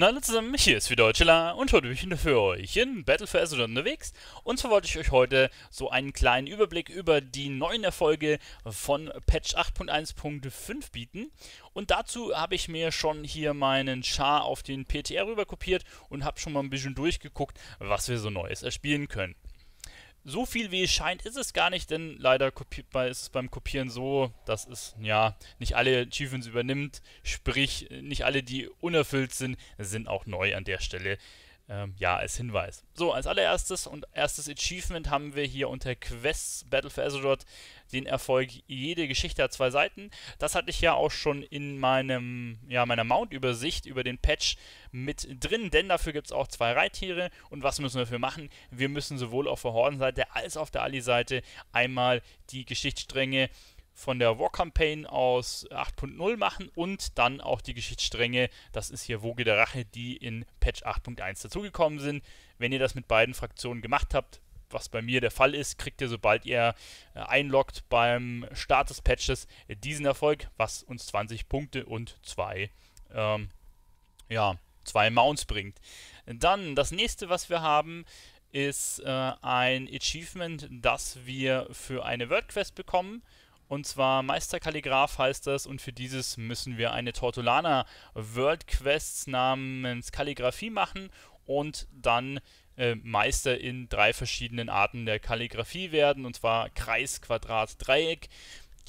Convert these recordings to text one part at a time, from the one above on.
Hallo zusammen, hier ist wieder Deutschela und heute bin ich für euch in Battle for Azeroth unterwegs. Und zwar wollte ich euch heute so einen kleinen Überblick über die neuen Erfolge von Patch 8.1.5 bieten. Und dazu habe ich mir schon hier meinen Char auf den PTR rüber kopiert und habe schon mal ein bisschen durchgeguckt, was wir so Neues erspielen können so viel wie es scheint, ist es gar nicht, denn leider ist es beim Kopieren so, dass es ja nicht alle Achievements übernimmt, sprich nicht alle, die unerfüllt sind, sind auch neu an der Stelle ähm, ja, als Hinweis. So, als allererstes und erstes Achievement haben wir hier unter Quests Battle for Azeroth den Erfolg Jede Geschichte hat zwei Seiten. Das hatte ich ja auch schon in meinem, ja, meiner Mount-Übersicht über den Patch mit drin, denn dafür gibt es auch zwei Reittiere. Und was müssen wir dafür machen? Wir müssen sowohl auf der Horden-Seite als auch auf der Ali-Seite einmal die Geschichtsstränge von der War Campaign aus 8.0 machen und dann auch die Geschichtsstränge, das ist hier Woge der Rache, die in Patch 8.1 dazugekommen sind. Wenn ihr das mit beiden Fraktionen gemacht habt, was bei mir der Fall ist, kriegt ihr, sobald ihr äh, einloggt beim Start des Patches, diesen Erfolg, was uns 20 Punkte und zwei, ähm, ja, zwei Mounts bringt. Dann das nächste, was wir haben, ist äh, ein Achievement, das wir für eine World Quest bekommen. Und zwar Meisterkalligraph heißt das und für dieses müssen wir eine Tortolana World Quest namens Kalligraphie machen und dann äh, Meister in drei verschiedenen Arten der Kalligraphie werden und zwar Kreis, Quadrat, Dreieck.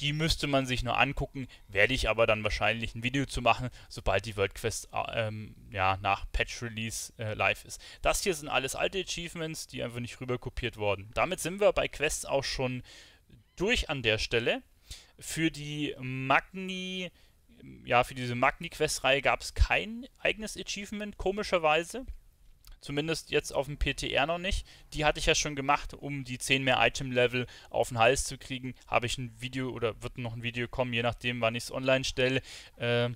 Die müsste man sich nur angucken, werde ich aber dann wahrscheinlich ein Video zu machen, sobald die World Quest äh, ähm, ja, nach Patch Release äh, live ist. Das hier sind alles alte Achievements, die einfach nicht rüber kopiert wurden. Damit sind wir bei Quests auch schon durch an der Stelle. Für die Magni, ja, für diese Magni-Quest-Reihe gab es kein eigenes Achievement, komischerweise. Zumindest jetzt auf dem PTR noch nicht. Die hatte ich ja schon gemacht, um die 10 mehr Item-Level auf den Hals zu kriegen. Habe ich ein Video oder wird noch ein Video kommen, je nachdem, wann ich es online stelle. Äh,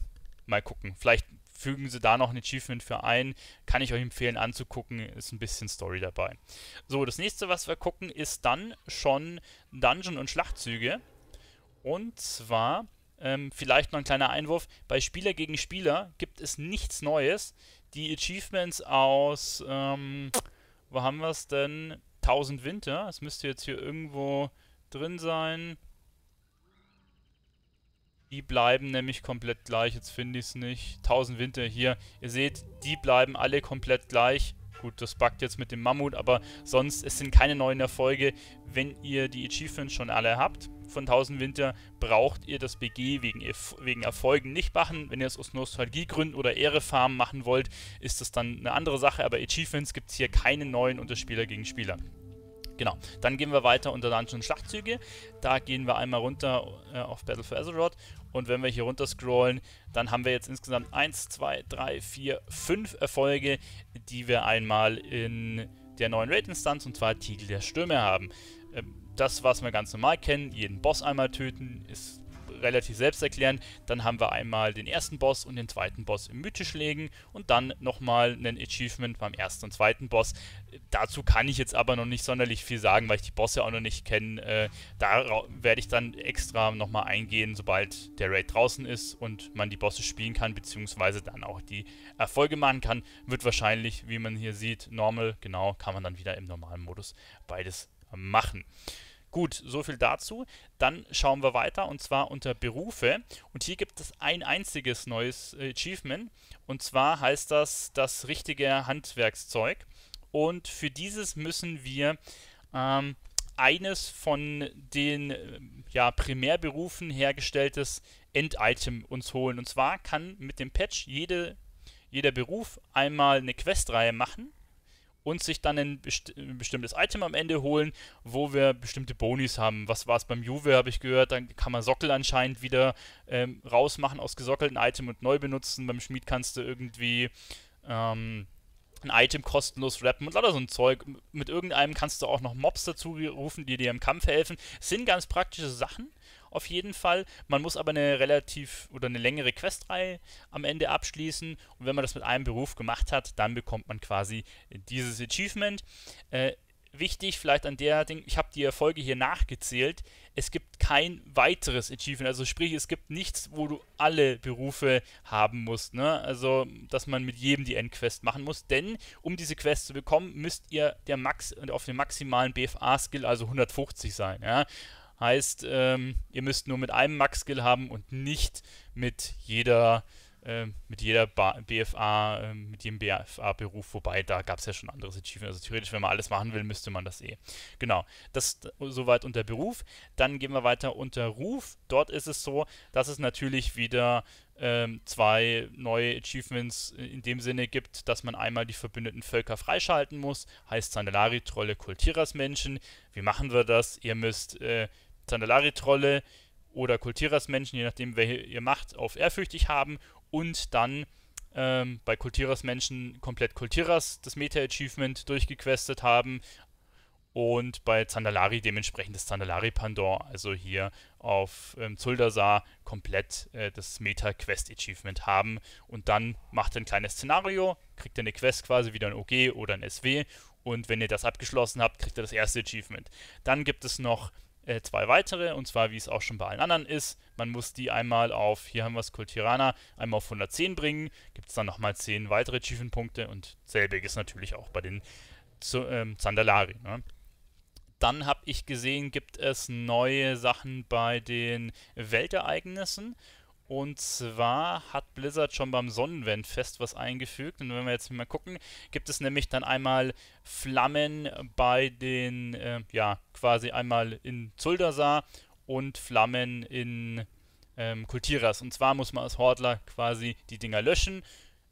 mal gucken. Vielleicht fügen sie da noch ein Achievement für ein. Kann ich euch empfehlen anzugucken, ist ein bisschen Story dabei. So, das nächste, was wir gucken, ist dann schon Dungeon und Schlachtzüge. Und zwar, ähm, vielleicht noch ein kleiner Einwurf, bei Spieler gegen Spieler gibt es nichts Neues. Die Achievements aus, ähm, wo haben wir es denn? 1000 Winter, es müsste jetzt hier irgendwo drin sein. Die bleiben nämlich komplett gleich. Jetzt finde ich es nicht. 1000 Winter hier. Ihr seht, die bleiben alle komplett gleich. Gut, das buggt jetzt mit dem Mammut, aber sonst, es sind keine neuen Erfolge. Wenn ihr die Achievements schon alle habt von 1000 Winter, braucht ihr das BG wegen, wegen Erfolgen nicht machen. Wenn ihr es aus Nostalgiegründen oder Ehrefarmen machen wollt, ist das dann eine andere Sache. Aber Achievements gibt es hier keine neuen unter Spieler gegen Spieler. Genau, dann gehen wir weiter unter Dungeon Schlachtzüge. Da gehen wir einmal runter äh, auf Battle for Azeroth. Und wenn wir hier runter scrollen, dann haben wir jetzt insgesamt 1, 2, 3, 4, 5 Erfolge, die wir einmal in der neuen Raid-Instanz, und zwar Titel der Stürme haben. Ähm, das, was wir ganz normal kennen, jeden Boss einmal töten, ist relativ selbsterklärend. Dann haben wir einmal den ersten Boss und den zweiten Boss im Mythisch legen und dann nochmal ein Achievement beim ersten und zweiten Boss. Dazu kann ich jetzt aber noch nicht sonderlich viel sagen, weil ich die Bosse auch noch nicht kenne. Äh, da werde ich dann extra nochmal eingehen, sobald der Raid draußen ist und man die Bosse spielen kann, beziehungsweise dann auch die Erfolge machen kann. Wird wahrscheinlich, wie man hier sieht, normal, genau, kann man dann wieder im normalen Modus beides machen. Gut, so viel dazu. Dann schauen wir weiter und zwar unter Berufe. Und hier gibt es ein einziges neues Achievement. Und zwar heißt das das richtige Handwerkszeug. Und für dieses müssen wir ähm, eines von den ja, Primärberufen hergestelltes End-Item uns holen. Und zwar kann mit dem Patch jede, jeder Beruf einmal eine Questreihe machen und sich dann ein, best ein, bestimmtes Item am Ende holen, wo wir bestimmte Bonis haben. Was war es beim Juve, habe ich gehört, dann kann man Sockel anscheinend wieder ähm, rausmachen aus gesockelten Item und neu benutzen. Beim Schmied kannst du irgendwie ähm, ein Item kostenlos rappen und lauter so ein Zeug. Mit irgendeinem kannst du auch noch Mobs dazu rufen, die dir im Kampf helfen. Das sind ganz praktische Sachen auf jeden Fall. Man muss aber eine relativ oder eine längere Questreihe am Ende abschließen. Und wenn man das mit einem Beruf gemacht hat, dann bekommt man quasi dieses Achievement. Äh, wichtig, vielleicht an der Ding, ich habe die Erfolge hier nachgezählt. Es gibt kein weiteres Achievement. Also sprich, es gibt nichts, wo du alle Berufe haben musst. Ne? Also, dass man mit jedem die Endquest machen muss. Denn um diese Quest zu bekommen, müsst ihr der Max auf dem maximalen BFA-Skill, also 150 sein. Ja? Heißt, ähm, ihr müsst nur mit einem Max-Skill haben und nicht mit jeder äh, mit jeder ba BFA, äh, mit jedem BFA-Beruf, wobei da gab es ja schon anderes Achievement. Also theoretisch, wenn man alles machen will, müsste man das eh. Genau, das soweit unter Beruf. Dann gehen wir weiter unter Ruf. Dort ist es so, dass es natürlich wieder ähm, zwei neue Achievements in dem Sinne gibt, dass man einmal die verbündeten Völker freischalten muss. Heißt Sandalari, Trolle, Kultiras Menschen. Wie machen wir das? Ihr müsst äh, Sandalari-Trolle oder Kultiras-Menschen, je nachdem, welche ihr macht, auf ehrfürchtig haben und dann ähm, bei Kultiras Menschen komplett Kultiras das Meta-Achievement durchgequestet haben und bei Zandalari dementsprechend das Zandalari Pandor, also hier auf ähm, Zuldasar komplett äh, das Meta-Quest-Achievement haben und dann macht ihr ein kleines Szenario, kriegt ihr eine Quest quasi wieder ein OG oder ein SW und wenn ihr das abgeschlossen habt, kriegt ihr das erste Achievement. Dann gibt es noch äh, zwei weitere, und zwar wie es auch schon bei allen anderen ist. Man muss die einmal auf, hier haben wir es Kultirana, einmal auf 110 bringen. Gibt es dann nochmal 10 weitere Achievement-Punkte und selbiges natürlich auch bei den zu, ähm, Zandalari. Ne? Dann habe ich gesehen, gibt es neue Sachen bei den Weltereignissen. Und zwar hat Blizzard schon beim Sonnenwendfest was eingefügt. Und wenn wir jetzt mal gucken, gibt es nämlich dann einmal Flammen bei den, äh, ja, quasi einmal in Zuldasar und Flammen in ähm, Kultiras. Und zwar muss man als Hordler quasi die Dinger löschen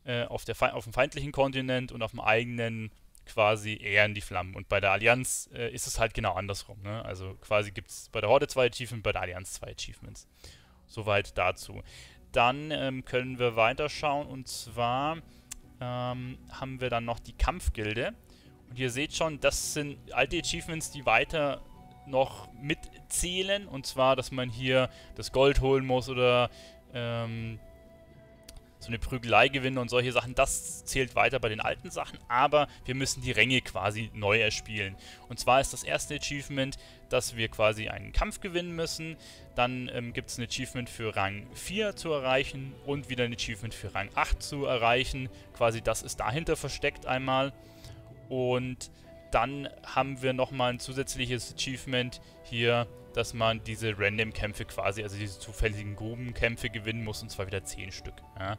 äh, auf, der, auf dem feindlichen Kontinent und auf dem eigenen quasi ehren die Flammen. Und bei der Allianz äh, ist es halt genau andersrum. Ne? Also quasi gibt es bei der Horde zwei Achievements, bei der Allianz zwei Achievements. Soweit dazu. Dann ähm, können wir weiterschauen und zwar ähm, haben wir dann noch die Kampfgilde. Und ihr seht schon, das sind alte Achievements, die weiter noch mitzählen. Und zwar, dass man hier das Gold holen muss oder ähm, so eine Prügelei gewinnen und solche Sachen, das zählt weiter bei den alten Sachen, aber wir müssen die Ränge quasi neu erspielen. Und zwar ist das erste Achievement, dass wir quasi einen Kampf gewinnen müssen, dann ähm, gibt es ein Achievement für Rang 4 zu erreichen und wieder ein Achievement für Rang 8 zu erreichen, quasi das ist dahinter versteckt einmal. Und dann haben wir nochmal ein zusätzliches Achievement hier dass man diese Random-Kämpfe quasi, also diese zufälligen Grubenkämpfe gewinnen muss, und zwar wieder 10 Stück. Ja.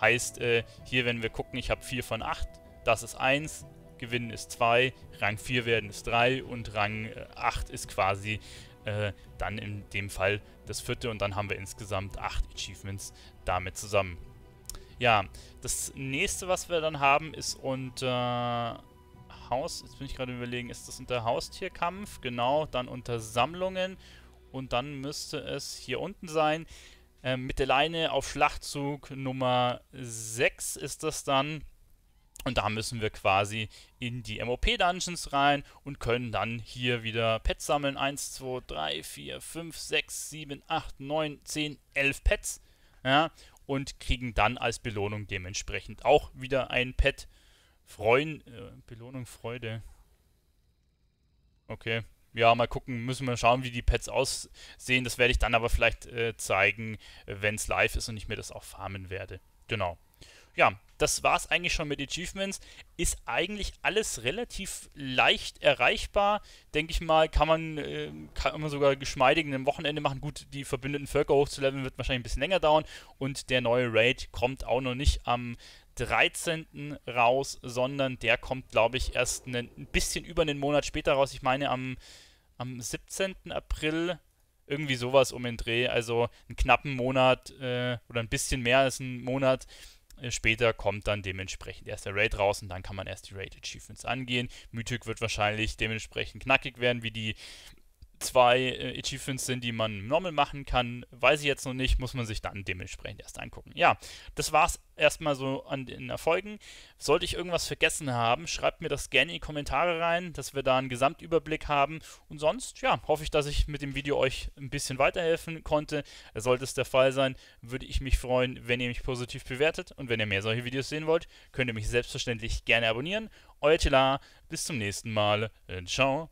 Heißt, äh, hier, wenn wir gucken, ich habe 4 von 8, das ist 1, Gewinnen ist 2, Rang 4 werden ist 3 und Rang äh, 8 ist quasi äh, dann in dem Fall das vierte und dann haben wir insgesamt 8 Achievements damit zusammen. Ja, das nächste, was wir dann haben, ist unter Haus, jetzt bin ich gerade überlegen, ist das unter Haustierkampf? Genau, dann unter Sammlungen und dann müsste es hier unten sein. Ähm, mit der Leine auf Schlachtzug Nummer 6 ist das dann. Und da müssen wir quasi in die MOP-Dungeons rein und können dann hier wieder Pets sammeln. 1, 2, 3, 4, 5, 6, 7, 8, 9, 10, 11 Pets. Ja, und kriegen dann als Belohnung dementsprechend auch wieder ein Pet. Freuen, äh, Belohnung, Freude. Okay. Ja, mal gucken, müssen wir schauen, wie die Pets aussehen. Das werde ich dann aber vielleicht äh, zeigen, wenn es live ist und ich mir das auch farmen werde. Genau. Ja, das war es eigentlich schon mit Achievements. Ist eigentlich alles relativ leicht erreichbar. Denke ich mal, kann man, äh, kann man sogar geschmeidig in einem Wochenende machen. Gut, die verbündeten Völker hochzuleveln wird wahrscheinlich ein bisschen länger dauern. Und der neue Raid kommt auch noch nicht am 13. raus, sondern der kommt, glaube ich, erst ein bisschen über einen Monat später raus. Ich meine am, am 17. April, irgendwie sowas um den Dreh. Also einen knappen Monat äh, oder ein bisschen mehr als einen Monat äh, später kommt dann dementsprechend erst der Raid raus und dann kann man erst die Raid Achievements angehen. Mythic wird wahrscheinlich dementsprechend knackig werden, wie die zwei äh, Achievements sind, die man normal machen kann, weiß ich jetzt noch nicht, muss man sich dann dementsprechend erst angucken. Ja, das war's erstmal so an den Erfolgen. Sollte ich irgendwas vergessen haben, schreibt mir das gerne in die Kommentare rein, dass wir da einen Gesamtüberblick haben. Und sonst, ja, hoffe ich, dass ich mit dem Video euch ein bisschen weiterhelfen konnte. Sollte es der Fall sein, würde ich mich freuen, wenn ihr mich positiv bewertet. Und wenn ihr mehr solche Videos sehen wollt, könnt ihr mich selbstverständlich gerne abonnieren. Euer Tila, bis zum nächsten Mal. Ciao.